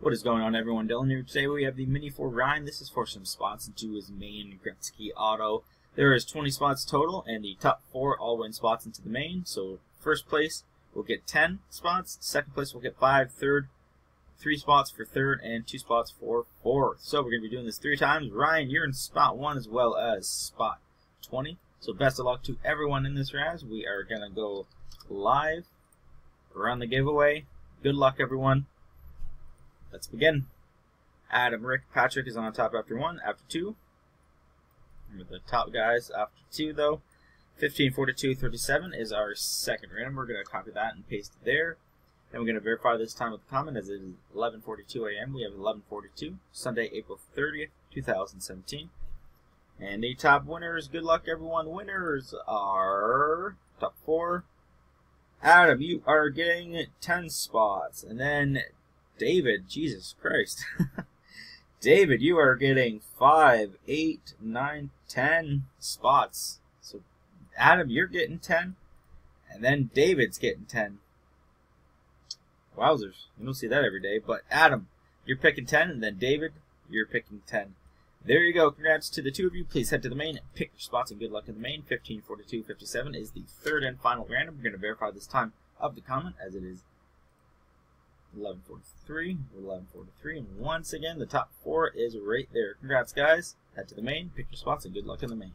What is going on, everyone? Dylan here. Today we have the Mini for Ryan. This is for some spots into his main Gretzky Auto. There is 20 spots total, and the top four all win spots into the main. So first place will get 10 spots. Second place will get five. Third, three spots for third, and two spots for fourth. So we're going to be doing this three times. Ryan, you're in spot one as well as spot 20. So best of luck to everyone in this round. We are going to go live around the giveaway. Good luck, everyone. Let's begin. Adam, Rick, Patrick is on top after one. After two, Remember the top guys after two, though. 15, 42, 37 is our second random. We're going to copy that and paste it there. And we're going to verify this time with the comment as it is 11.42 a.m. We have 11.42, Sunday, April 30th, 2017. And the top winners, good luck everyone. Winners are top four. Adam, you are getting 10 spots. And then David, Jesus Christ. David, you are getting 5, 8, 9, 10 spots. So, Adam, you're getting 10. And then David's getting 10. Wowzers. You don't see that every day. But Adam, you're picking 10. And then David, you're picking 10. There you go. Congrats to the two of you. Please head to the main, pick your spots, and good luck in the main. 15, 42, 57 is the third and final random. We're going to verify this time of the comment as it is 1143, 1143, and once again, the top four is right there. Congrats, guys. Head to the main, pick your spots, and good luck in the main.